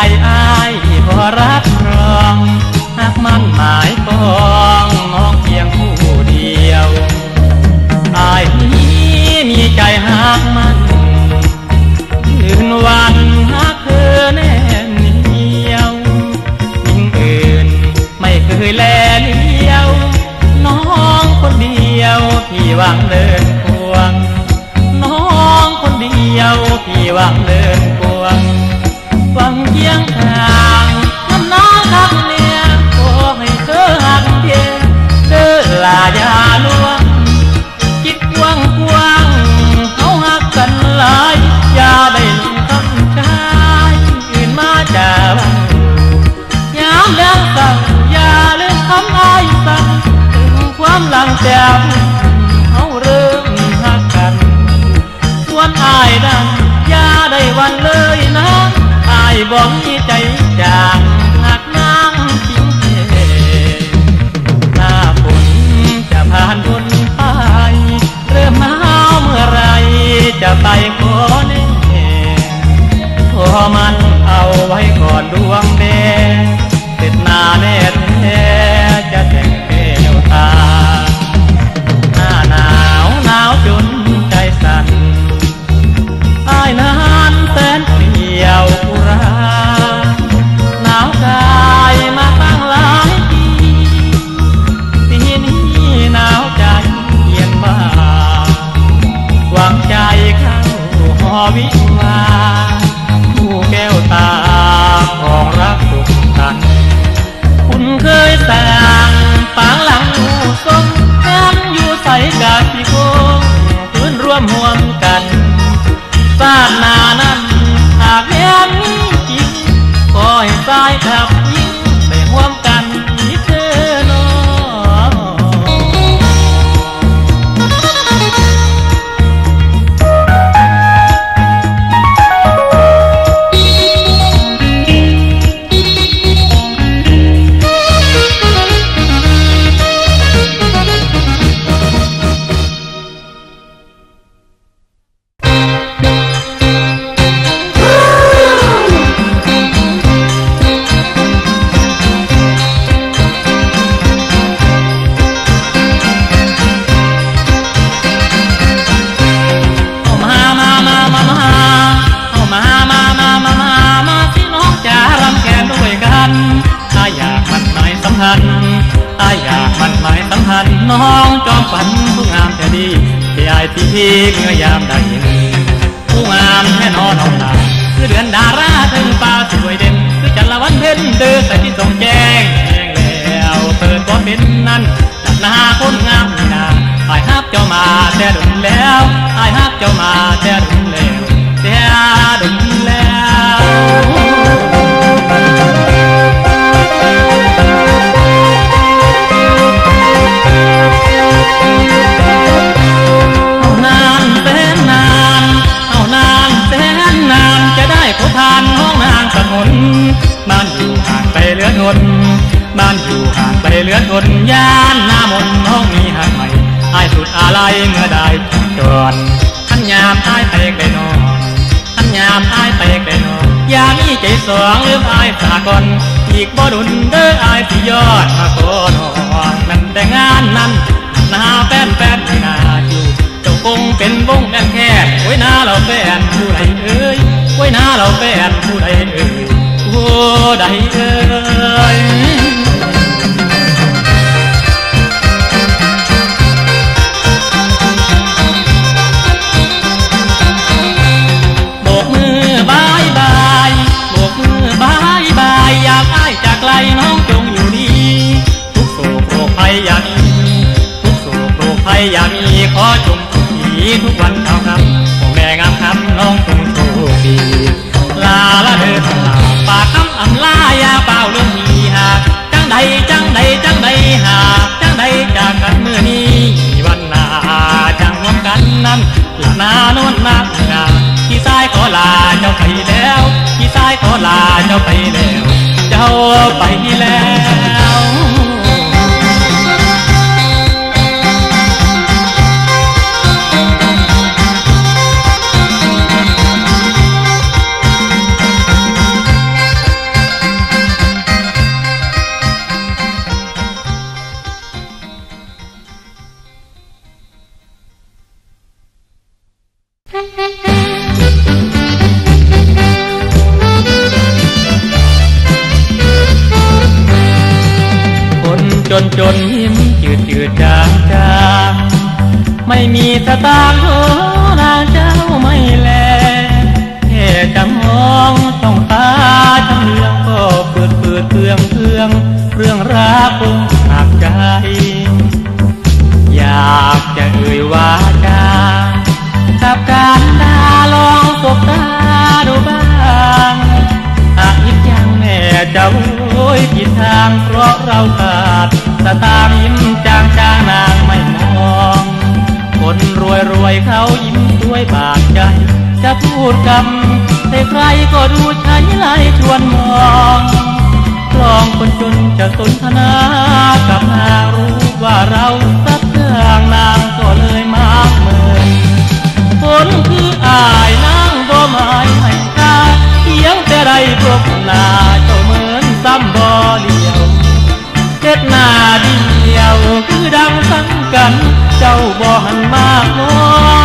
ใจอายบ่รับรองหากมันหมายปองมองเพียงผู้เดียวอายนี้มีใจหากมันคืนวันหากเธอแน่เดียวยิ่งอื่นไม่เคยแลเดียวน้องคนเดียวพี่วางเดินควงน้องคนเดียวพี่วางเดินควงันเอาไว้ก่อนดวง ที่สองเรื่องอายสากลอีกบ่ดุนเด้ออายสิยอดมาโกนนั่นแต่งานนั้นนาแฟนแฟนนาอยู่เจ้าคงเป็นวงแม่นแค่ไว้นาเราแฟนผู้ใดเอ้ยไว้นาเราแฟนผู้ใดเอ้ยผู้ใดเอ้ย มากหนาพี่ชายขอลาเจ้าไปแล้วพี่ชายขอลาเจ้าไปแล้ว เจ้าไปแล้ว เดหน้าเดียว คือดังสังกัน เจ้าบ่หันมากมอ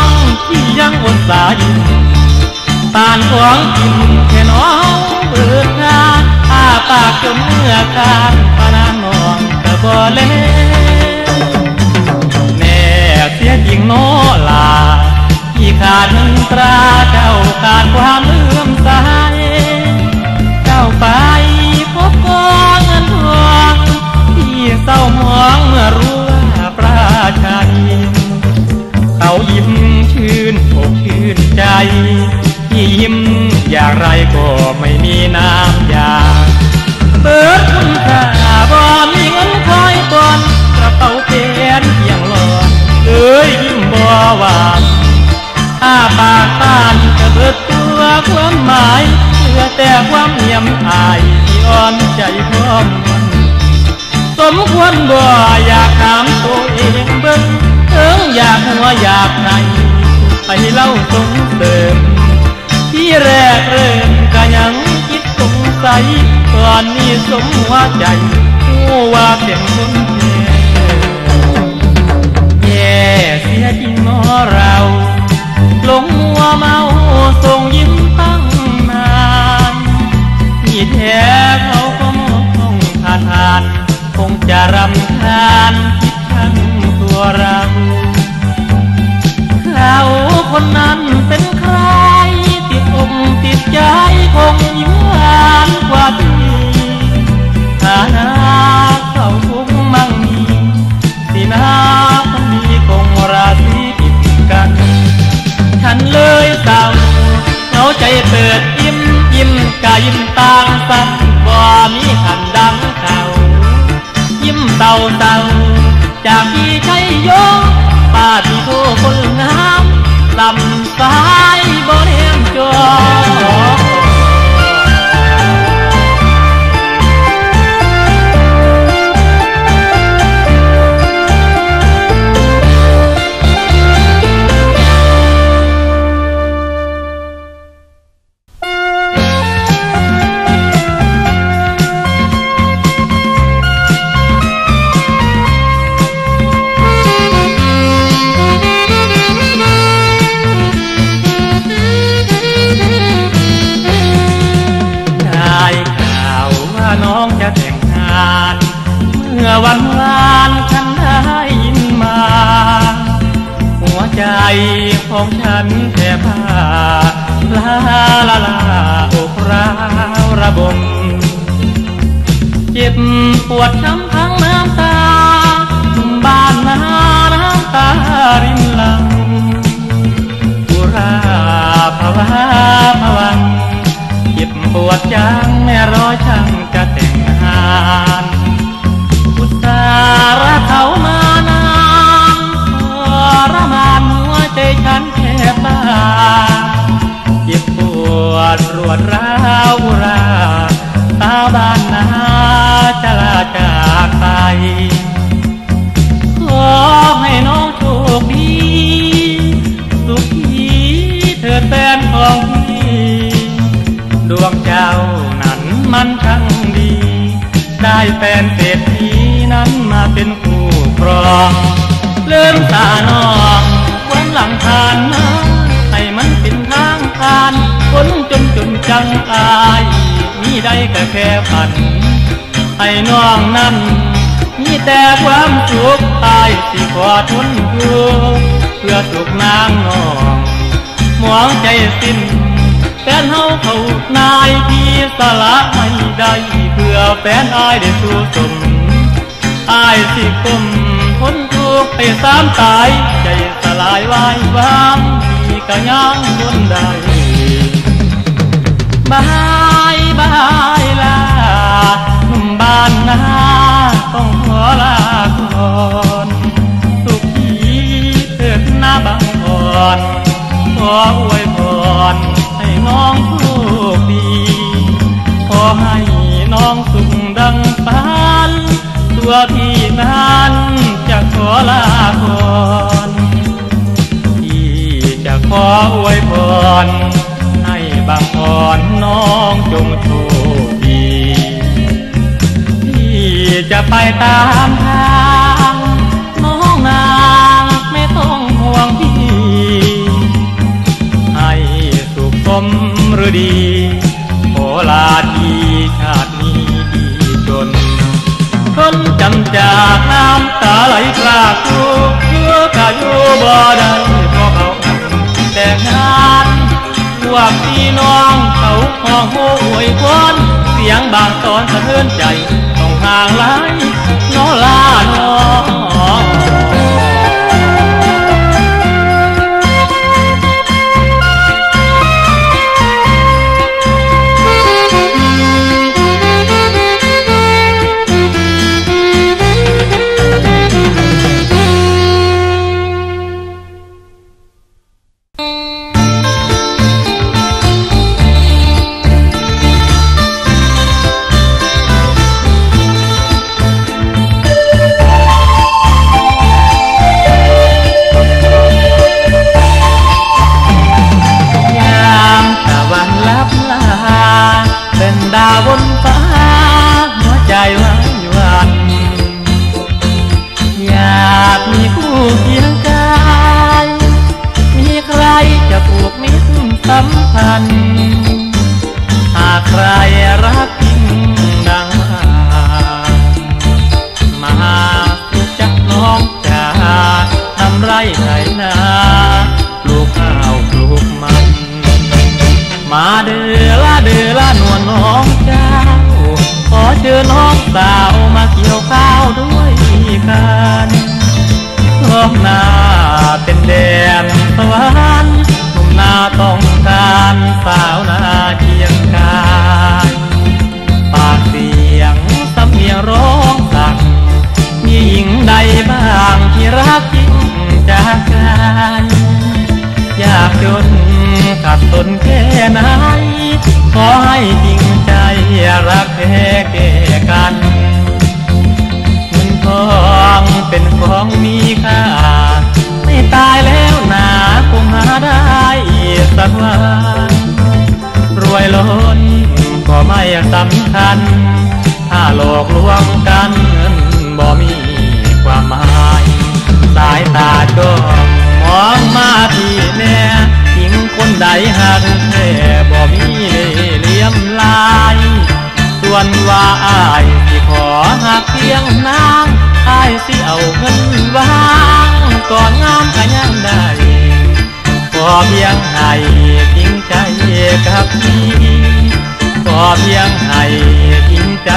งที่ยังอดสายู่ปานของกินแค่น้องเบิดงานอาปากจนเมื่อการปานางนองก็บ่เล่แน่เสียจริงโนลาที่ขาดหนึ่งตราเจ้าขาดความเลื่อมใส ร้าหมองเมื่อรู้ว่าประชานีเขายิ้มชื่นอกชื่นใจที่ยิ้มอย่างไรก็ไม่มีน้ำยาเบิดคุณค่าบ่มีเงินคอยตอนกระเป๋าเพียนเพียงหลอนเอ้ยยิ้มบ่หวานอ้าปากตานก็เบิดตัวความหมายเหลือแต่ความเหียมอายที่อ่อนใจพร้อม มันสมควรบ่อยากถามตัวเองเบิ่งเอิงอยากหัวอยากไหนไปเล่าสงเสริมที่แรกเริ่มก็ยังคิดสงสัยก่อนนี้สมหัวใจรู้ว่าเป็นคนแท้แย่เสียจริงเนอเราหลงมัวเมาส่งยิ้มตั้งนานที่แท้เขาก็มองผ่านผ่าน จะรำคาญคิดชังตัวเราเขาคนนั้นเป็นใคร ติดอกติดใจคงยิ้มหวานกว่าพี่ฐานะเขาคงมั่งมีสีหน้าคนมีคงราศีผิดกัน ฉันเลยเศร้าเอาใจเปิดยิ้มยิ้มกายิ้มต่างสันบ่ามี เต่าเต่าจากพี่ชัยโยป้าที่โทคนงามลำฟ้า ได้แฟนเศรษฐีนั้นมาเป็นคู่ครองเลื่อมตานองวันหลังทานนะให้มันเป็นทางผ่านคนจนจนจังอายมีได้ก็แค่พันให้น้องนั้นมีแต่ความสุขตายสิขอทนอยู่เพื่อสุขนางนองมองใจสิ้น แฟนเฮาเขานายที่สละไม่ได้เพื่อแฟนอายได้สู่สมอายสิกลมทนทุกข์ไปสามตาย ใจสลายวายวางที่ก็ยังทนได้บายบายลาหนุ่มบ้านนาต้องขอลาก่อนสุขีเถิดหน้าบางอ่อนขออวยพร น้องโชคดี ขอให้น้องสุขดังฝัน ตัวพี่นั้นจะขอลาก่อนที่จะขออวยพรให้บางอ่อนน้องจงโชคดีที่จะไปตาม มหรือดีขอลาทีชาตินี้ดีจนคนจำจากน้ำตาไหลกลากทุกเพื่อกายู่บ่ได้เพราะเขาแต่งานพวกพี่น้องเขาห้องโหวยพรเสียงบางตอนสะเทือนใจต้องห่างไลายน้อลาน้อ อกลวงกันบ่มีความหมาย สายตาจ้องมองมาที่แน่หญิงคนใดหักแท้บ่มีเลี่ยมลาย ส่วนว่าอายที่ขอหักเพียงนางอายสิเอาเงินวางก่อนงามก็ยังได้ขอเพียงให้จริงใจกับพี่ อเพียงให้จริงใจ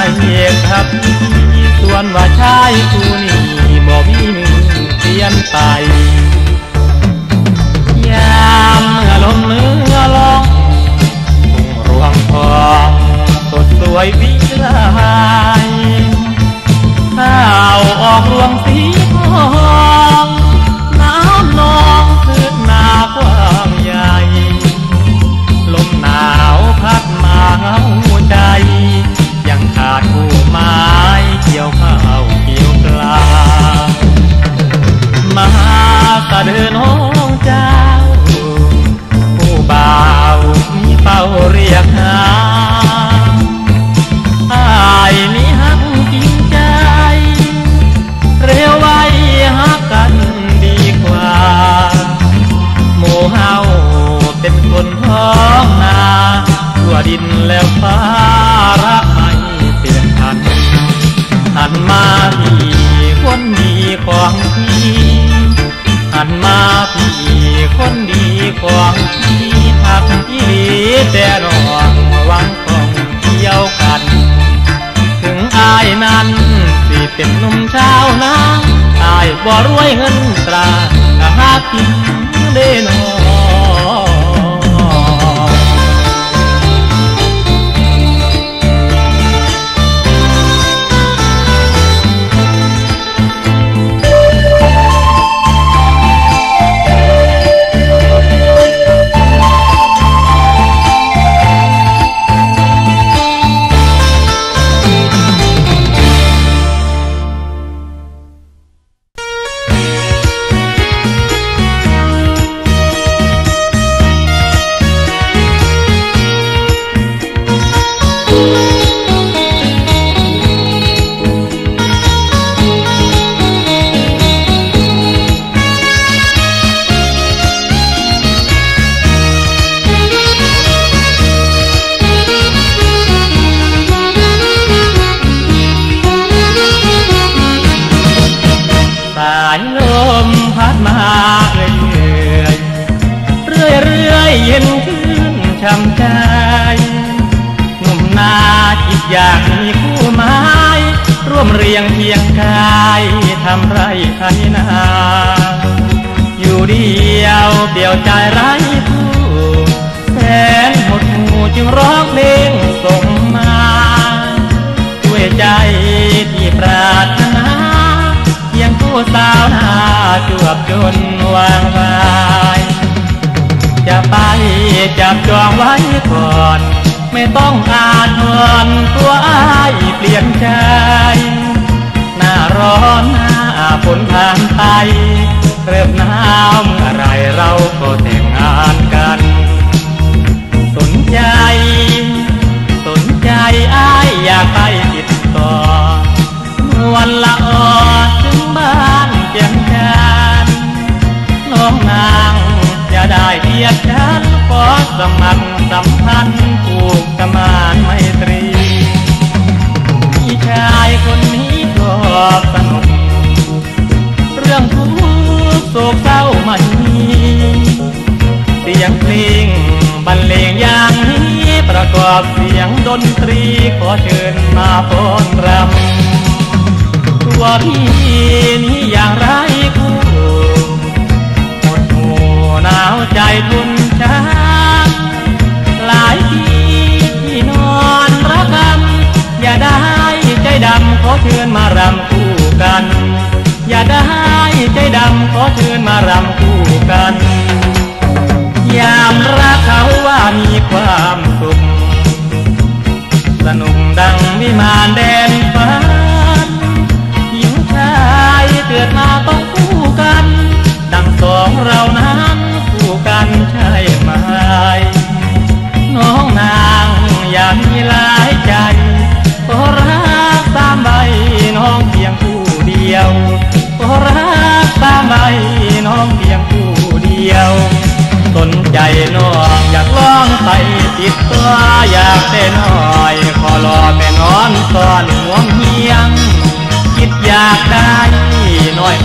กับพี่ส่วนว่าชายผู้นี้บ่มีหนึ่งเปลี่ยนไป ยามเมื่อลมเมื่อลองรวงทองสดสวยวิไลข้าวออกรวงสีทองาวใด ยังขาดผู้ไม้เกี่ยวข้าเกี่ยวปลา มาสะดินโใจไร้ผู้แสนหดหูจึงร้องเพลงส่งมา ด้วยใจที่ปรารถนาเพียงผู้สาวหน้าจวบจนวางวายจะไปจับจองไว้ก่อน ไม่ต้องอาทนตัวอายเปลี่ยนใจหน้าร้อนหน้าฝนผ่านไป เริ่มนาวอะไรเราก็แต่งงานกัน สนใจ สนใจอ้ายอยากไป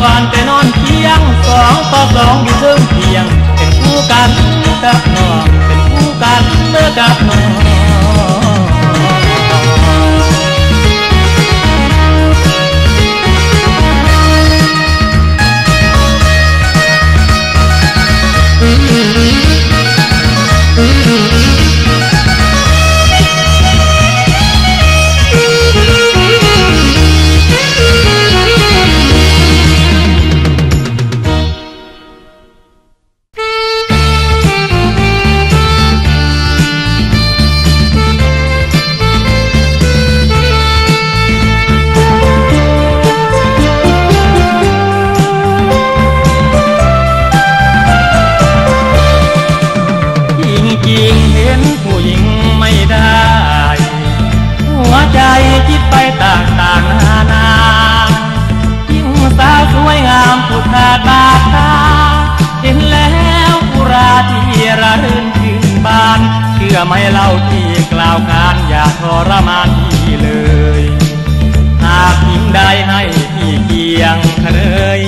ก่อนไปนอนเพียงสองต่อสองอยู่เทิงเพียง เป็นคู่กันกับน้อง เป็นคู่กันเมื่อกับนอน ทรมานพี่เลย หากหญิงได้ให้พี่เกียงเคย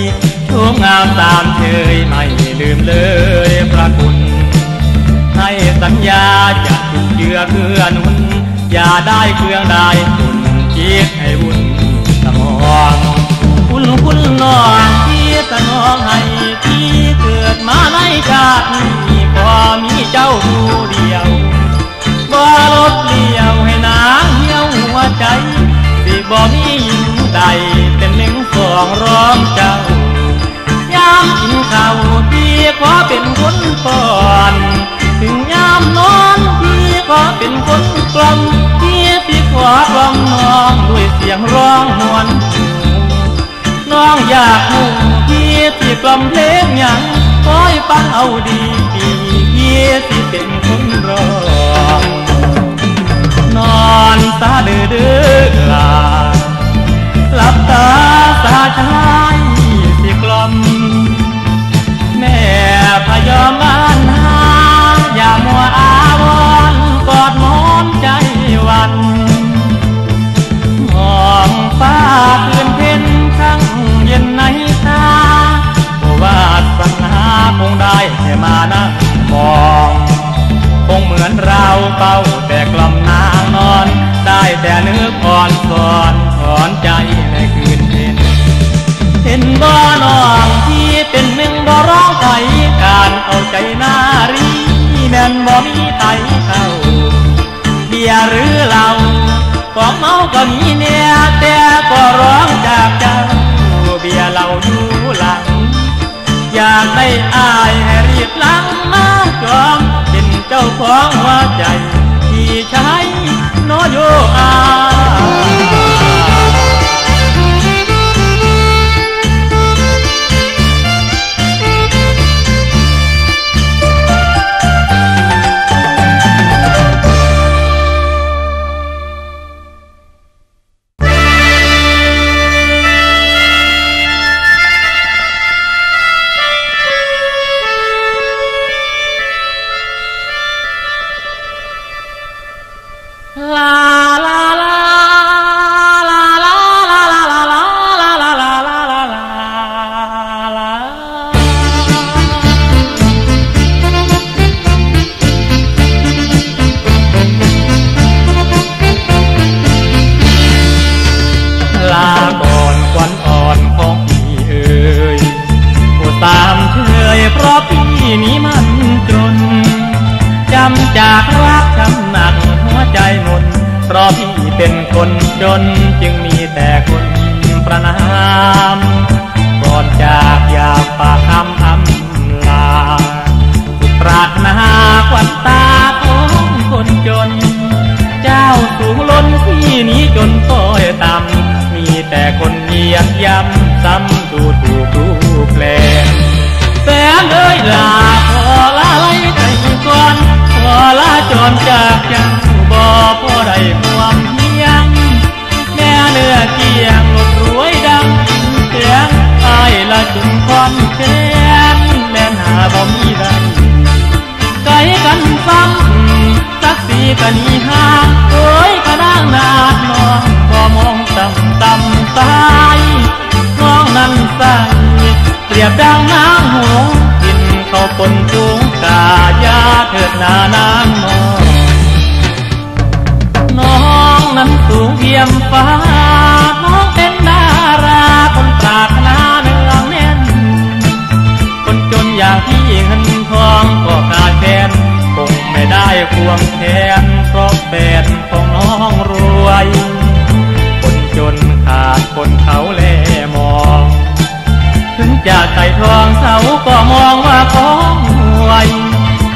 โชมงามตามเคยไม่ลืมเลยพระคุณ ให้สัญญาจะถูกเยือเพื่อนุนอย่าได้เครื่องใดคุณคิดให้วุ่นสมองคุณคุณนอนที่สนองให้พี่เกิดมาในชาตินี้พอมีเจ้าผู้เดียว บ่ลดเลี้ยวให้นางเหี่ยวหัวใจ สิบ่มีหญิงใดเป็นหนึ่งสองร้องเจ้ายามกินข้าวพี่ขอเป็นคนป้อน ถึงยามนอนพี่ขอเป็นคนกล่อมพี่สิขอกล่อมน้องด้วยเสียงร้องนวลน้องอยากหูพี่สิกล่อมเพลงยังคอยฟังเอาดีดีพี่สิเป็นคนรอ ตาเดือดลาหลับตาสาชายสิกลม แม่พยอมบ้านหาอย่ามัวอาวรกอดมอนใจวันมองฟ้าคืนเพ็นทั้งเย็นในตาว่าสัญหาคงได้มานั่งมอง คงเหมือนเราเป้าแต่กลม นึกอ่อนสอนถอนใจในคืนเพ็นเห็นบ่น้องที่เป็นหนึ่งบ่ร้องไห้การเอาใจนารีแม่นบ่มีไตเข้าเบียร์หรือเหล้าของเมาก็มีเนี่ยแต่ก็ร้องจากเจ้าเบียร์เหลาอยู่หลัง อยากได้อายให้รีบหลังมาจอมเป็นเจ้าของหัวใจ your eyes. Ah. 在你。 จะใส่ทองเสาก็มองว่าของห่วย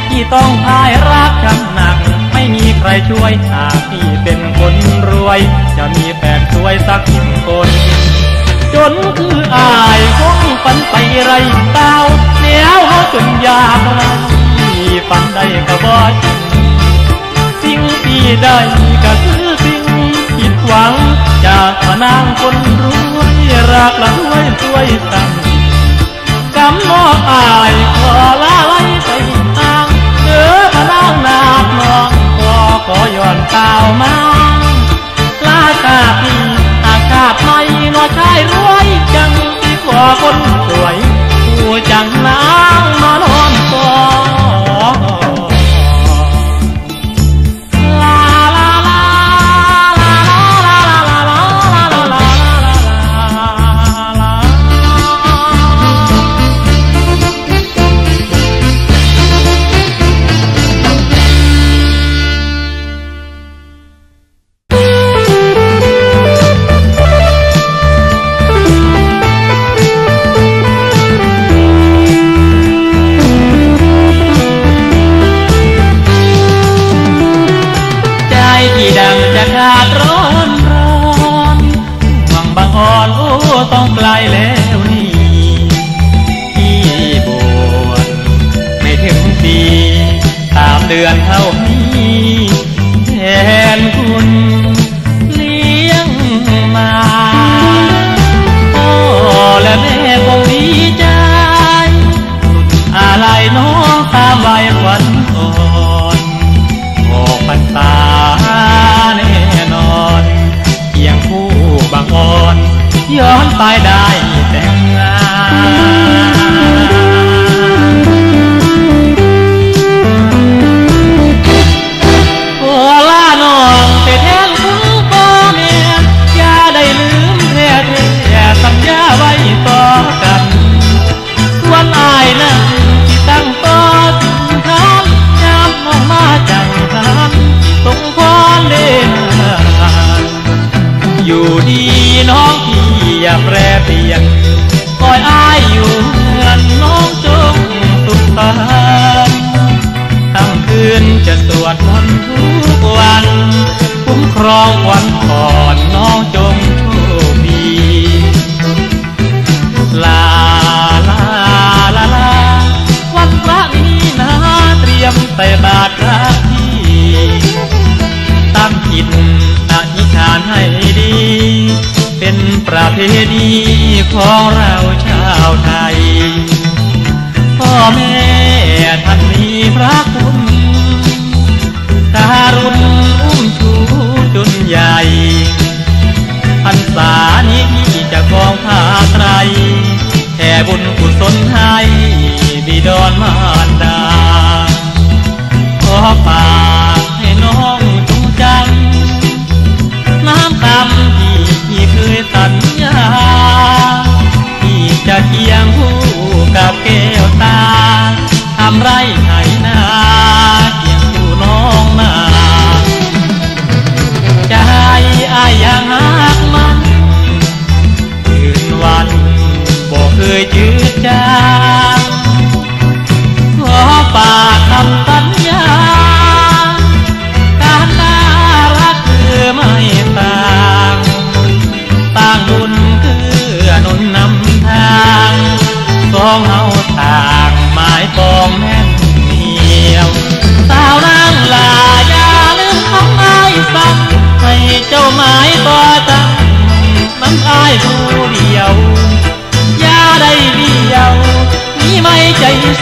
ที่ต้องพายรักช้ำหนัก ไม่มีใครช่วยหากพี่เป็นคนรวย จะมีแฟนสวยสักหนึ่งคน จนคืออายคงฝันไปไรเต้าเนียวเขาจนยากไรฝันได้ก็บ่จริงสิ่งที่ได้ก็คือสิ่งผิดหวังจากพนางคนรวยรักละรวยรวยสั่ง กำมอกอายขอลาไล่ไปทางเดือพนางนาบนองขอขอย้อนตาวมาลาตาพี่อากาศไม่น้อยชายรวยจังดีกว่าคนสวยผู้จังนา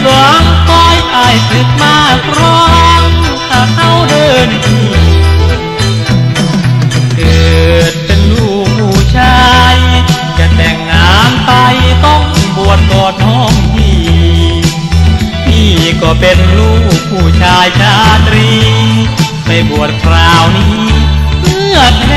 สวงคอยอายสึกมากร้องถ้าเขาเดินทีเกิดเป็นลูกผู้ชาย จะแต่งงานไปต้องบวชกอดน้องพี่พี่ก็เป็นลูกผู้ชายชาตรี ไปบวชคราวนี้เพื่อแท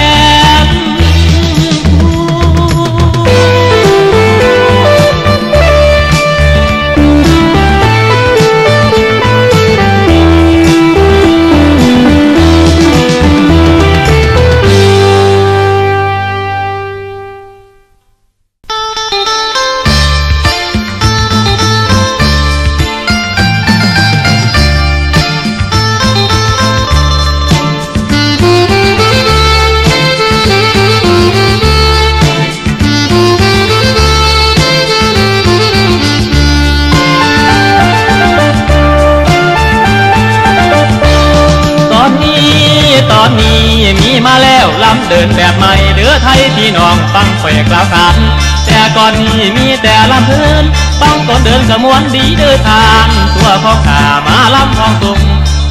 ำเพลินฟังตอนเดินกะมวลดีเดินทางตัวของขามาลำของตุง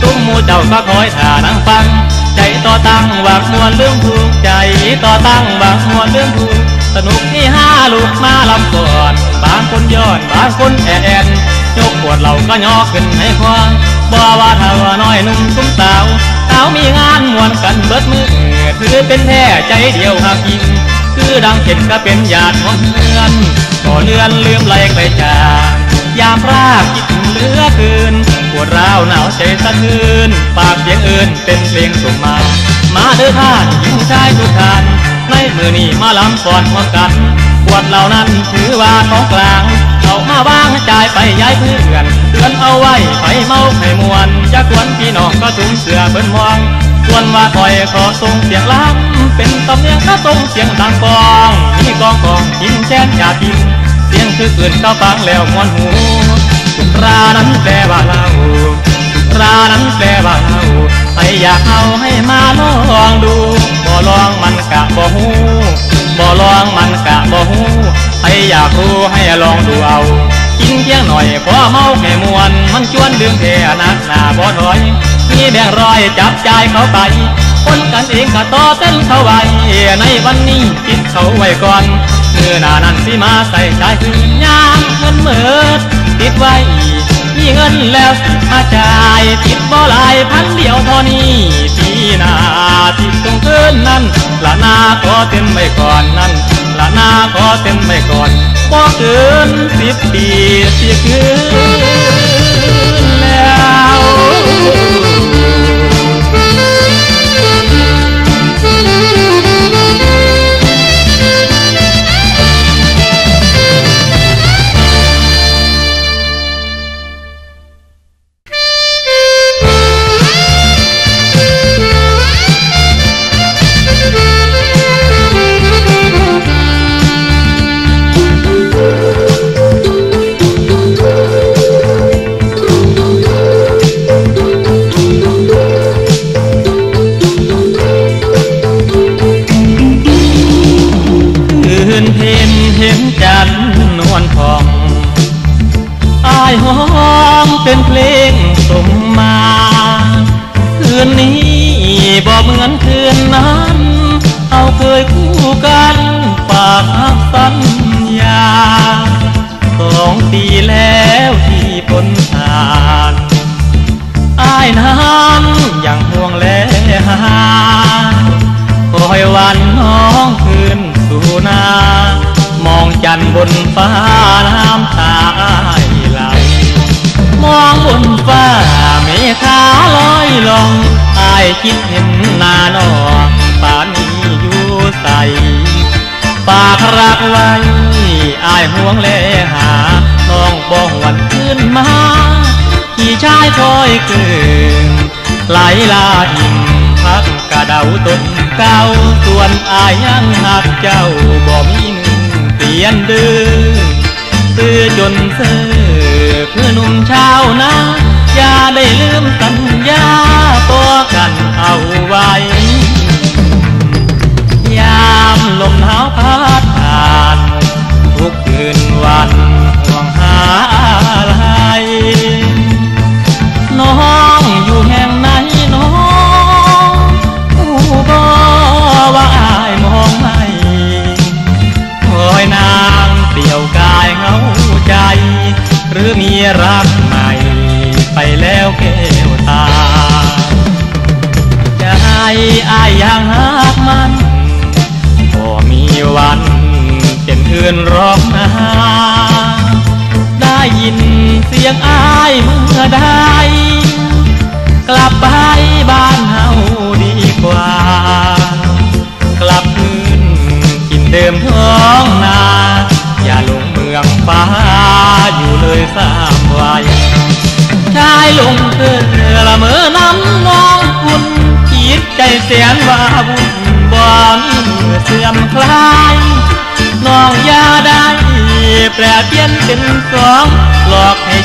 ตุ้มมูเจ้าก็คอยท่านั่งฟัง ใจต่อตั้งวากมวนเรื่องถูกใจต่อตั้งวากมวนเรื่องถูกสนุกนี่ห้าลูกมาลำก่อนบางคนย้อนบางคนแอนแอนยกขวดเหล้าก็ย่อขึ้นให้ควางบ่ว่าเท่าว่าน้อยนุ่มตุ้มสาวาวมีงานมวนกันเบิดมือถือเป็นแท้ใจเดียวหากยิงคือดังเข็นก็เป็นญาติของเพื่อนก็เลื่อนลืมไหลไกลจากยามรากคิดถึงเหลือเกินปวดร้าวหนาวใจสะเทือนปากเสียงเอื่นเป็นเพลงส่งมามาเด้อท่านหญิงชายทุกท่านในมือนี้มาล้ำก่อนมากัน วดเหล่านั้นถือว่าของกลาง เอามาบ้างจ่ายไปย้ายเพื่อนเตือนเอาไว้ไปเมาให้มวนจะกวนพี่น้องก็ถุงเสือเพิ่นมองส่วนว่าคอยขอส่งเสียงล้ำเป็นตำเนียงข้าส่งเสียงดังกองมีกองกองหินแช่นยาดินเสียงคือเกินเข้าฟังแล้วมวนหูสุรานั้นแปลว่าเราสุรานั้นแปลว่าเราใครอยากเอาให้มาลองดูบ่ลองมันกะบ่หู บ่ลองมันกะบ่หูใครอยากรู้ให้ลองดูเอากินเที่ยงหน่อยพอเมาแค่มวน มันชวนดื่มเทนักหนาบ่ถอยมีแบ่งรอยจับใจเขาไปคนกันเองก็ต่อเต้นเขาไว้ในวันนี้คิดเขาไว้ก่อนเมื่อนานั้นสิมาใส่ใจคืนยามเงินเมิดติดไว้ เงินแล้วสิมาจ่ายติดบ่หลายพันเดียวเท่านี้ปีหน้าที่ตรงเกินนั้นละนาขอเต็มไปก่อนนั้นละนาขอเต็มไปก่อนบ่เกินสิบปีสิคืนแล้วายหอมเป็นเพลงส่งมา คืนนี้บ่เหมือนคืนนั้น เอาเคยคู่กันฝากสัญญาสองปีแล้วที่ปนทานอายนั้นยังห่วงแลหาคอยวันน้องคืนสู่นามองจันบนฟ้าน้ำตามอง บนฟ้าเมฆาลอยลองอายคิดเห็นหน้านองป่านนี้อยู่ใสฝากรักไว้อายห่วงแลหาน้องบ่หวนขึ้นมาขี่ชายคอยเกินไหลลาอิ่มพักกระเดาต้นเก่าส่วนอายยังหักเจ้าบ่มีมือเปลี่ยนเดิม ซื้อจนเสื้อคือนุ่มชาวนาอย่าได้ลืมสัญญาตัวกันเอาไว้ ยามลมหนาวพัดผ่าน ทุกคืนวัน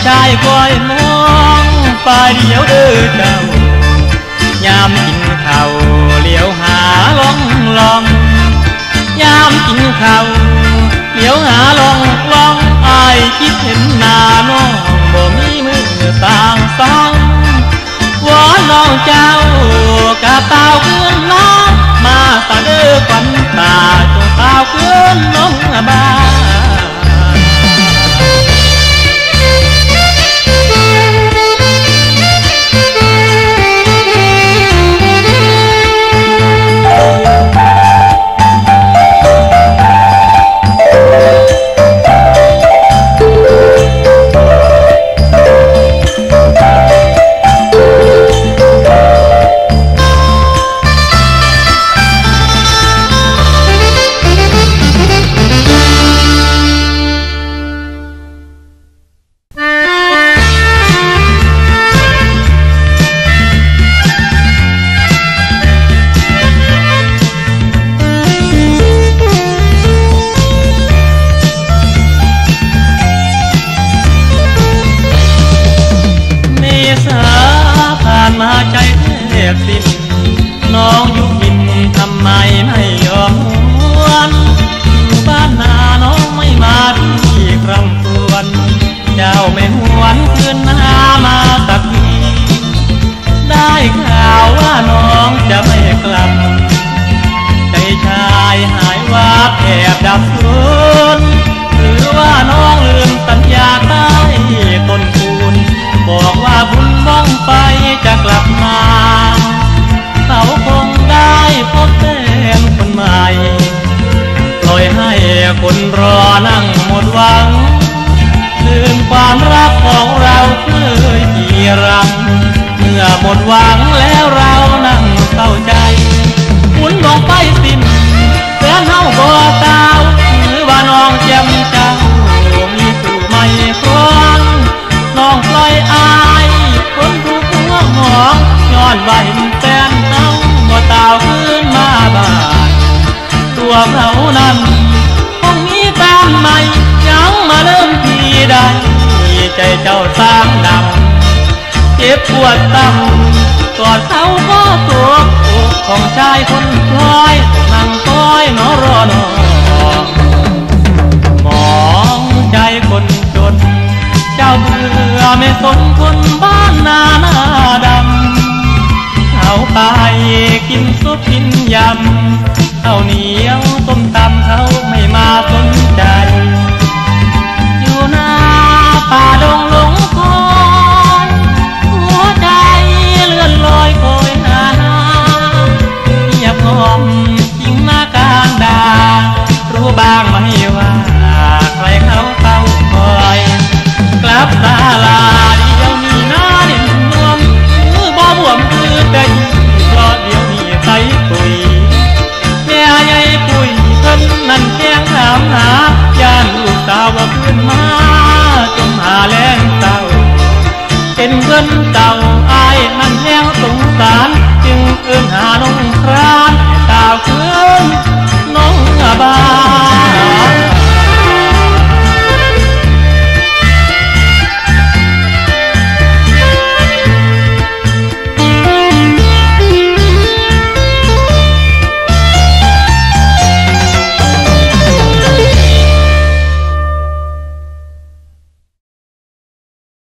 อกให้ชายคอยมองฝ่ายเดียวเด้อเจ้ายามกินข้าวเลี้ยวหาล่องลองยาม วันคืนหน้ามาตะกีได้ข่าวว่าน้องจะไม่กลับ ใจชายหายวับแอบดับสูญหรือว่าน้องลืมสัญญาใต้ต้นคูณบอกว่าบุญบ้องไปจะกลับมา เสาคงได้พบแฟนคนใหม่ ปล่อยให้คนรอนั่งหมดหวัง ความรักของเราเคยกี่รัง เมื่อหมดหวังแล้วเรานั่งเศร้าใจหมุนมองไปสิ้นเสือเน่าบ่ตาวหรือว่าน้องเจียมเจ้ามีสู่ไม่ครองน้องปล่อยอายคนถูกหัวหองย้อนว่าเห็นแฟนเขาบ่ตาวขึ้นมาบ้านตัวเขานั้น ใจเจ้าสร้างดำเจ็บปวดตั้งกอดเขาก็ตัวอกของชายคนคล้อยนั่งคอยนอรอนอมองใจคนจน เจ้าเบื่อไม่สนคนบ้านนาหน้าดำเอาไปกินซุปกินยำเท่านี้มตำเขาไม่มาสน Ra